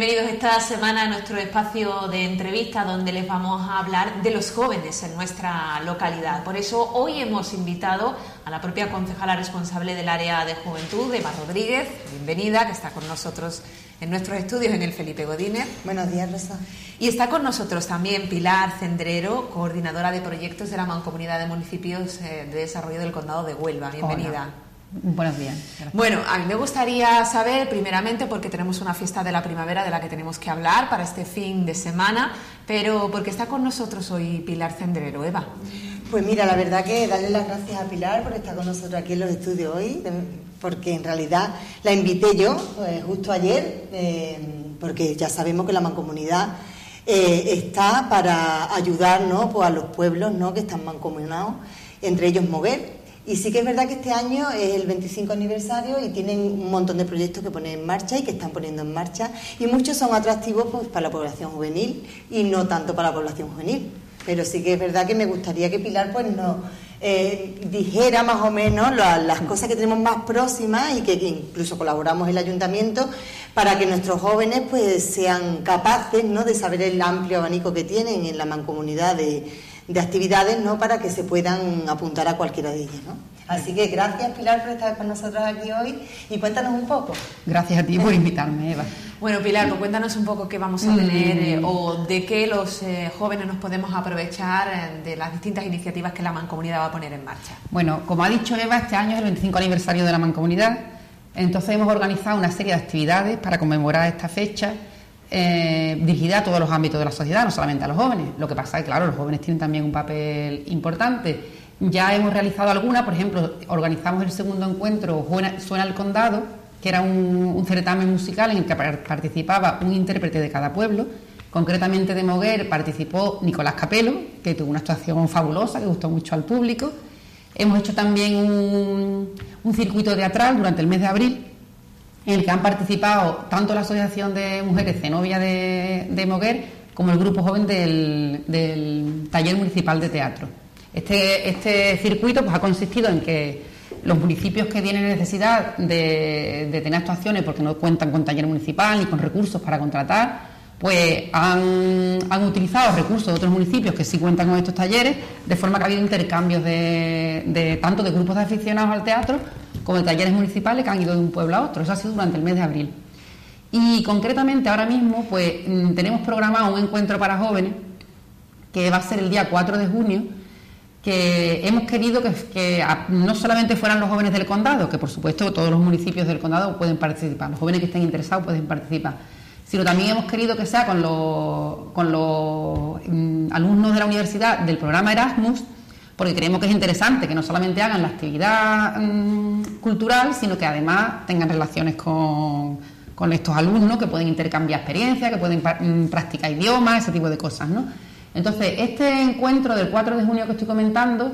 Bienvenidos esta semana a nuestro espacio de entrevista donde les vamos a hablar de los jóvenes en nuestra localidad. Por eso hoy hemos invitado a la propia concejala responsable del área de juventud, Eva Rodríguez, bienvenida, que está con nosotros en nuestros estudios en el Felipe Godínez. Buenos días, Rosa. Y está con nosotros también Pilar Cendrero, coordinadora de proyectos de la Mancomunidad de Municipios eh, de Desarrollo del Condado de Huelva. Bienvenida. Buenos días. Bueno, a mí me gustaría saber, primeramente, porque tenemos una fiesta de la primavera de la que tenemos que hablar para este fin de semana, pero porque está con nosotros hoy Pilar Cendrero, Eva. Pues mira, la verdad que darle las gracias a Pilar por estar con nosotros aquí en los estudios hoy, porque en realidad la invité yo pues, justo ayer, eh, porque ya sabemos que la mancomunidad eh, está para ayudar pues, a los pueblos ¿no? que están mancomunados, entre ellos Moguer y sí que es verdad que este año es el 25 aniversario y tienen un montón de proyectos que ponen en marcha y que están poniendo en marcha y muchos son atractivos pues, para la población juvenil y no tanto para la población juvenil. Pero sí que es verdad que me gustaría que Pilar pues nos eh, dijera más o menos las, cosas que tenemos más próximas y que, incluso colaboramos el ayuntamiento para que nuestros jóvenes pues sean capaces ¿no? de saber el amplio abanico que tienen en la mancomunidad de de actividades ¿no? para que se puedan apuntar a cualquiera de ellas. ¿no? Así que gracias Pilar por estar con nosotros aquí hoy y cuéntanos un poco. Gracias a ti por invitarme, Eva. Bueno, Pilar, pues cuéntanos un poco qué vamos a tener eh, o de qué los eh, jóvenes nos podemos aprovechar eh, de las distintas iniciativas que la Mancomunidad va a poner en marcha. Bueno, como ha dicho Eva, este año es el 25 aniversario de la Mancomunidad, entonces hemos organizado una serie de actividades para conmemorar esta fecha eh, dirigida a todos los ámbitos de la sociedad, no solamente a los jóvenes. Lo que pasa es que, claro, los jóvenes tienen también un papel importante. Ya hemos realizado algunas, por ejemplo, organizamos el segundo encuentro Suena el Condado, que era un, certamen musical en el que participaba un intérprete de cada pueblo. Concretamente de Moguer participó Nicolás Capelo, que tuvo una actuación fabulosa, que gustó mucho al público. Hemos hecho también un circuito teatral durante el mes de abril, en el que han participado tanto la Asociación de Mujeres Zenobia de, de Moguer como el grupo joven del, Taller Municipal de Teatro. Este, este circuito pues, ha consistido en que los municipios que tienen necesidad de, tener actuaciones porque no cuentan con taller municipal ni con recursos para contratar, pues han, utilizado recursos de otros municipios que sí cuentan con estos talleres, de forma que ha habido intercambios de, de tanto de grupos de aficionados al teatro como talleres municipales que han ido de un pueblo a otro. Eso ha sido durante el mes de abril. Y concretamente ahora mismo pues mm, tenemos programado un encuentro para jóvenes que va a ser el día 4 de junio, que hemos querido que, no solamente fueran los jóvenes del condado, que por supuesto todos los municipios del condado pueden participar, los jóvenes que estén interesados pueden participar, sino también hemos querido que sea con los, con los mm, alumnos de la universidad del programa Erasmus, porque creemos que es interesante que no solamente hagan la actividad mm, cultural, sino que además tengan relaciones con, estos alumnos, que pueden intercambiar experiencias, que pueden mm, practicar idiomas, ese tipo de cosas, ¿no? Entonces, este encuentro del 4 de junio que estoy comentando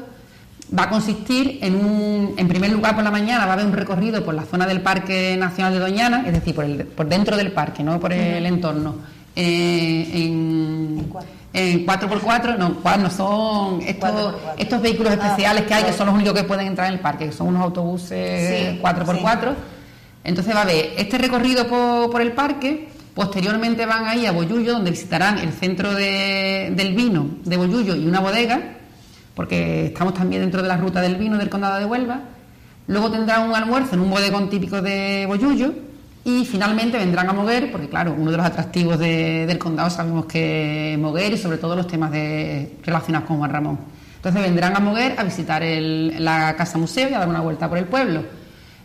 va a consistir en un, en primer lugar por la mañana va a haber un recorrido por la zona del Parque Nacional de Doñana, es decir, por, el, por dentro del parque, no por el entorno, eh, en, en 4x4, no, no son estos, estos vehículos ah, especiales que hay, que son los únicos que pueden entrar en el parque, que son unos autobuses 4x4. Entonces va a haber este recorrido por, el parque, posteriormente van ahí a Boyullo, donde visitarán el centro del vino de Boyullo y una bodega, porque estamos también dentro de la ruta del vino del condado de Huelva. Luego tendrán un almuerzo en un bodegón típico de Boyullo y finalmente vendrán a Moguer, porque claro, uno de los atractivos del condado sabemos que es Moguer y sobre todo los temas de, relacionados con Juan Ramón. Entonces vendrán a Moguer a visitar la casa museo y a dar una vuelta por el pueblo.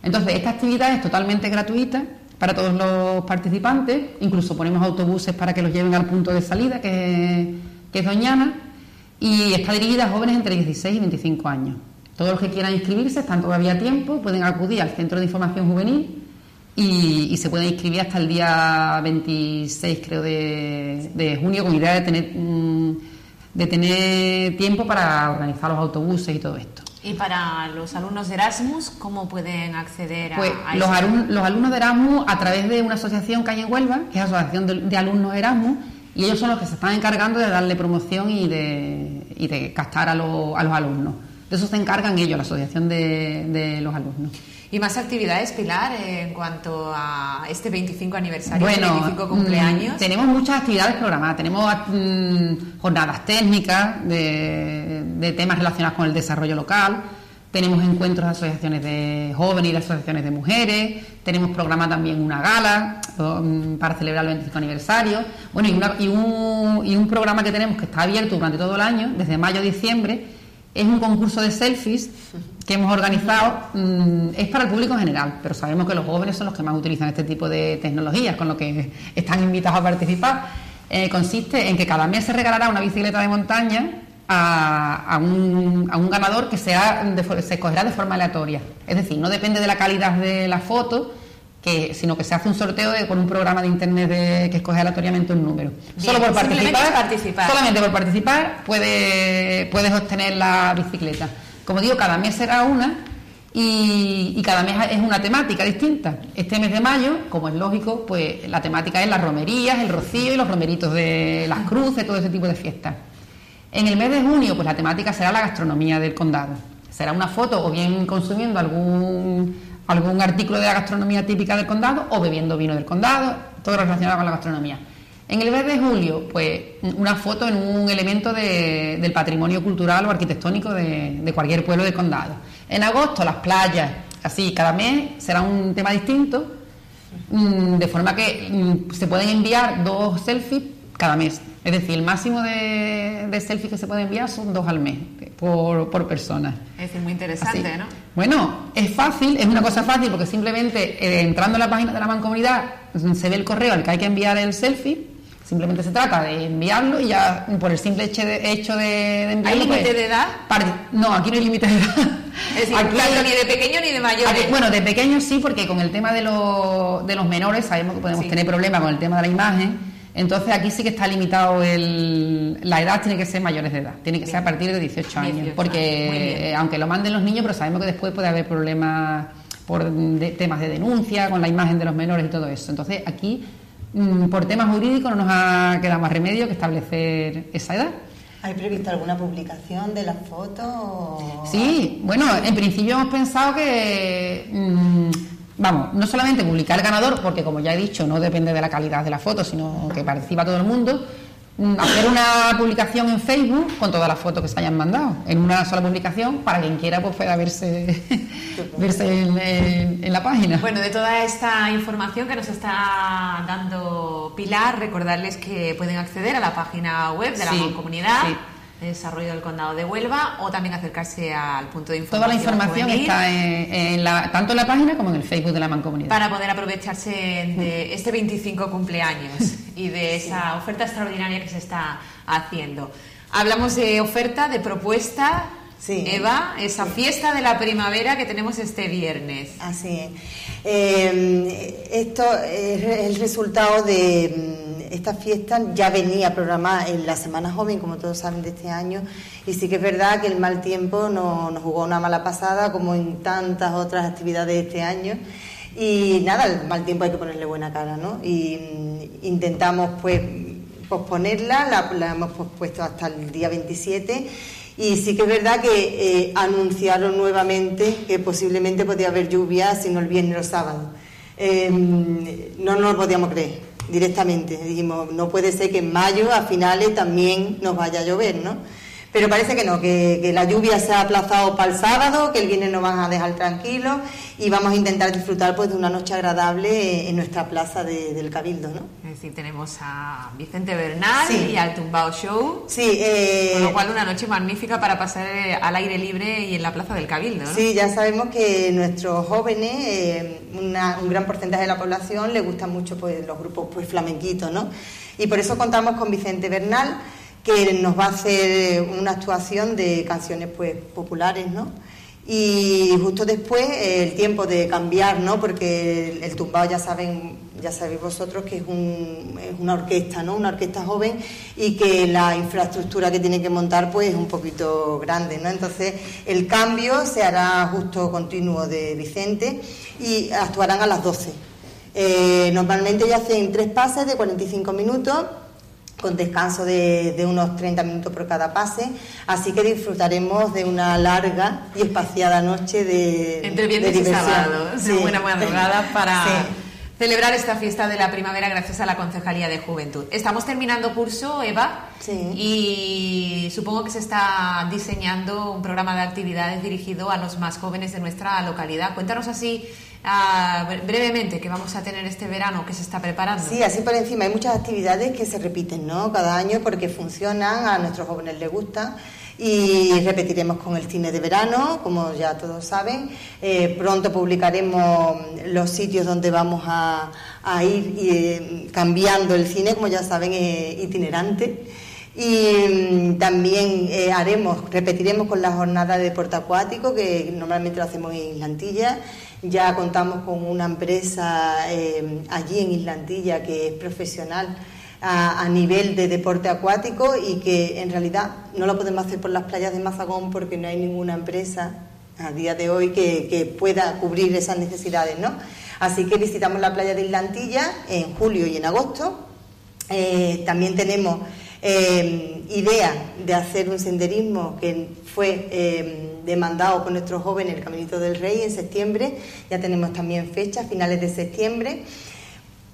Entonces esta actividad es totalmente gratuita para todos los participantes, incluso ponemos autobuses para que los lleven al punto de salida, que, que es Doñana, y está dirigida a jóvenes entre 16 y 25 años. Todos los que quieran inscribirse están todavía a tiempo, pueden acudir al Centro de Información Juvenil y, se puede inscribir hasta el día 26, creo, de, junio, con idea de tener, mm, de tener tiempo para organizar los autobuses y todo esto. ¿Y para los alumnos de Erasmus, cómo pueden acceder a, pues, los, los alumnos de Erasmus a través de una asociación que hay en Huelva, que es la Asociación de, Alumnos Erasmus, y ellos son los que se están encargando de darle promoción y de, y de captar a, a los alumnos. De eso se encargan ellos, la asociación de, de los alumnos. ¿Y más actividades, Pilar, en cuanto a este 25 aniversario, bueno, 25 cumpleaños? Mm, tenemos muchas actividades programadas. Tenemos mm, jornadas técnicas de, de, temas relacionados con el desarrollo local. Tenemos encuentros de asociaciones de jóvenes y de asociaciones de mujeres. Tenemos programada también una gala mm, para celebrar el 25 aniversario. Bueno, y, una, y, un, y un programa que tenemos que está abierto durante todo el año, desde mayo a diciembre, es un concurso de selfies que hemos organizado mm, es para el público en general, pero sabemos que los jóvenes son los que más utilizan este tipo de tecnologías, con lo que están invitados a participar. Eh, consiste en que cada mes se regalará una bicicleta de montaña a, un, a un, ganador que sea se escogerá de forma aleatoria. Es decir, no depende de la calidad de la foto, que, sino que se hace un sorteo de, con un programa de internet de, que escoge aleatoriamente un número. Solo por participar, participar, Solamente por participar puede, puedes obtener la bicicleta. Como digo, cada mes será una y, cada mes es una temática distinta. Este mes de mayo, como es lógico, pues la temática es las romerías, el rocío y los romeritos de las cruces, todo ese tipo de fiestas. En el mes de junio, pues la temática será la gastronomía del condado. Será una foto o bien consumiendo algún, algún artículo de la gastronomía típica del condado o bebiendo vino del condado, todo relacionado con la gastronomía. En el mes de julio, pues una foto en un elemento del patrimonio cultural o arquitectónico de, cualquier pueblo del condado. En agosto, las playas, así, cada mes será un tema distinto, mm, de forma que mm, se pueden enviar dos selfies cada mes. Es decir, el máximo de, selfies que se puede enviar son dos al mes por, persona. Es decir, muy interesante, ¿no? Bueno, es fácil, es una cosa fácil porque simplemente eh, entrando en la página de la mancomunidad se ve el correo al que hay que enviar el selfie Simplemente se trata de enviarlo y ya por el simple hecho de, hecho de, enviarlo. ¿Hay límite pues, de edad? no, aquí no hay límite de edad. Es decir, ni de pequeño ni de mayor. bueno, de pequeño sí, porque con el tema de, los, de los menores sabemos que podemos tener problemas con el tema de la imagen. Entonces aquí sí que está limitado el, la edad, tiene que ser mayores de edad, tiene que ser a partir de 18 años, porque eh, aunque lo manden los niños, pero sabemos que después puede haber problemas por temas de denuncia con la imagen de los menores y todo eso. Entonces aquí Mm, por temas jurídicos no nos ha quedado más remedio que establecer esa edad. ¿Hay previsto alguna publicación de las fotos? Sí, bueno, en principio hemos pensado que, mm, vamos, no solamente publicar el ganador, porque como ya he dicho, no depende de la calidad de la foto, sino que participa todo el mundo, Mm, hacer una publicación en Facebook con todas las fotos que se hayan mandado, en una sola publicación, para quien quiera pues pueda verse, verse en, la página. Bueno, de toda esta información que nos está dando Pilar, recordarles que pueden acceder a la página web de la comunidad desarrollo del condado de Huelva o también acercarse al punto de información. Toda la información está en, la, tanto en la página como en el Facebook de la Mancomunidad. Para poder aprovecharse de este 25 cumpleaños y de esa oferta extraordinaria que se está haciendo. Hablamos de oferta, de propuesta. Eva, esa fiesta de la primavera que tenemos este viernes. Así es. Eh, esto es el resultado de esta fiesta ya venía programada en la Semana Joven, como todos saben, de este año, y sí que es verdad que el mal tiempo nos, jugó una mala pasada, como en tantas otras actividades de este año. Y nada, el mal tiempo hay que ponerle buena cara, ¿no? Y mm, intentamos, pues, posponerla, la, hemos pospuesto hasta el día 27. Y sí que es verdad que eh, anunciaron nuevamente que posiblemente podía haber lluvia, sino el viernes o el sábado. Em, no nos lo podíamos creer directamente. Dijimos, no puede ser que en mayo a finales también nos vaya a llover, ¿no? Pero parece que no, que, la lluvia se ha aplazado para el sábado, que el viernes nos van a dejar tranquilos y vamos a intentar disfrutar pues de una noche agradable en nuestra plaza del Cabildo, ¿no? Es decir, tenemos a Vicente Bernal y al Tumbao Show. Sí. Eh, con lo cual una noche magnífica para pasar eh, al aire libre y en la plaza del Cabildo, ¿no? Sí, ya sabemos que nuestros jóvenes, eh, un gran porcentaje de la población, les gustan mucho pues los grupos pues flamenquitos, ¿no? Y por eso contamos con Vicente Bernal que nos va a hacer una actuación de canciones pues populares, ¿no? Y justo después el tiempo de cambiar, ¿no? Porque el, tumbao ya saben, ya sabéis vosotros que es, una orquesta, ¿no? Una orquesta joven y que la infraestructura que tiene que montar pues es un poquito grande, ¿no? Entonces el cambio se hará justo continuo de Vicente y actuarán a las 12. Eh, normalmente ya hacen tres pases de 45 minutos con descanso de, unos 30 minutos por cada pase, así que disfrutaremos de una larga y espaciada noche de Entre viernes y sábado, sí. buena madrugada para celebrar esta fiesta de la primavera gracias a la Concejalía de Juventud. Estamos terminando curso, Eva, y supongo que se está diseñando un programa de actividades dirigido a los más jóvenes de nuestra localidad. Cuéntanos así ah, brevemente qué vamos a tener este verano, que se está preparando. Sí, así por encima. Hay muchas actividades que se repiten, ¿no? Cada año porque funcionan, a nuestros jóvenes les gusta y repetiremos con el cine de verano, como ya todos saben. Eh, pronto publicaremos los sitios donde vamos a, ir eh, cambiando el cine, como ya saben, es itinerante. Y mm, también eh, haremos, repetiremos con la jornada de deporte acuático, que normalmente lo hacemos en Islantilla. Ya contamos con una empresa allí en Islantilla que es profesional a, nivel de deporte acuático y que en realidad no lo podemos hacer por las playas de Mazagón porque no hay ninguna empresa a día de hoy que, pueda cubrir esas necesidades, ¿no? Así que visitamos la playa de Islantilla en julio y en agosto. Eh, también tenemos eh, idea de hacer un senderismo que fue eh, demandado por nuestros jóvenes, el Caminito del Rey, en septiembre. Ya tenemos también fechas, finales de septiembre.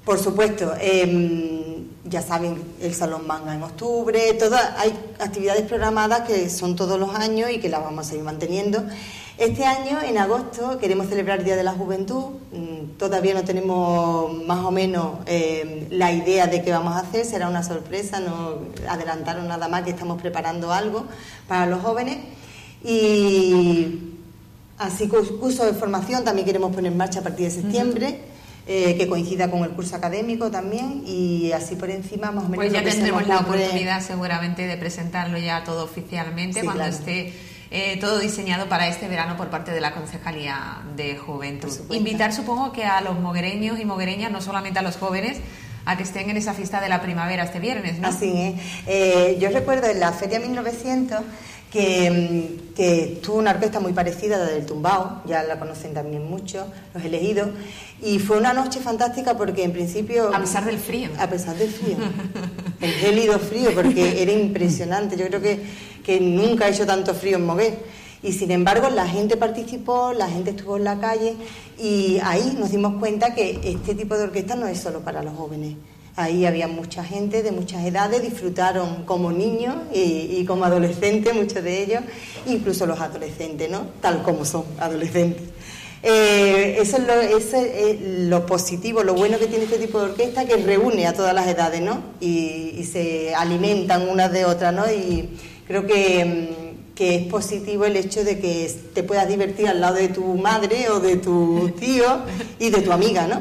Por supuesto, em, ya saben, el Salón Manga en octubre, todas, hay actividades programadas que son todos los años y que las vamos a seguir manteniendo. Este año, en agosto, queremos celebrar el Día de la Juventud. Mm, todavía no tenemos más o menos em, la idea de qué vamos a hacer, será una sorpresa, no adelantaron nada más que estamos preparando algo para los jóvenes. Y así, curso de formación también queremos poner en marcha a partir de septiembre. Eh, que coincida con el curso académico también y así por encima más o menos. Pues ya tendremos la oportunidad seguramente de presentarlo ya todo oficialmente cuando esté eh, todo diseñado para este verano por parte de la Concejalía de Juventud. Invitar supongo que a los moguereños y moguereñas, no solamente a los jóvenes, a que estén en esa fiesta de la primavera este viernes, ¿no? Así es. Eh, yo recuerdo en la Feria 1900 que, que, tuvo una orquesta muy parecida a la del Tumbao, ya la conocen también mucho, los elegidos, y fue una noche fantástica porque en principio... A pesar del frío. A pesar del frío. el gélido frío, porque era impresionante. Yo creo que, que nunca ha hecho tanto frío en Moguer. Y sin embargo, la gente participó, la gente estuvo en la calle y ahí nos dimos cuenta que este tipo de orquesta no es solo para los jóvenes. Ahí había mucha gente de muchas edades, disfrutaron como niños y, como adolescentes, muchos de ellos, incluso los adolescentes, ¿no? Tal como son adolescentes. Eh, eso, es lo, es lo, positivo, lo bueno que tiene este tipo de orquesta, que reúne a todas las edades, ¿no? Y, se alimentan unas de otras, ¿no? Y creo que, mm, que, es positivo el hecho de que te puedas divertir al lado de tu madre o de tu tío y de tu amiga, ¿no?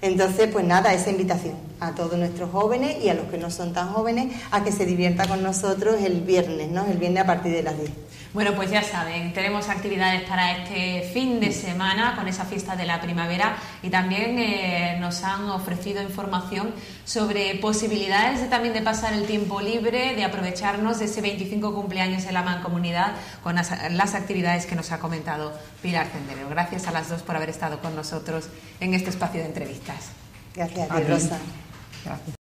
Entonces, pues nada, esa invitación a todos nuestros jóvenes y a los que no son tan jóvenes a que se divierta con nosotros el viernes, ¿no? El viernes a partir de las 10. Bueno, pues ya saben, tenemos actividades para este fin de semana con esa fiesta de la primavera y también eh, nos han ofrecido información sobre posibilidades de, también de pasar el tiempo libre, de aprovecharnos de ese 25 cumpleaños en la Mancomunidad con las, las actividades que nos ha comentado Pilar Cendero. Gracias a las dos por haber estado con nosotros en este espacio de entrevistas. Gracias a Rosa. Gracias.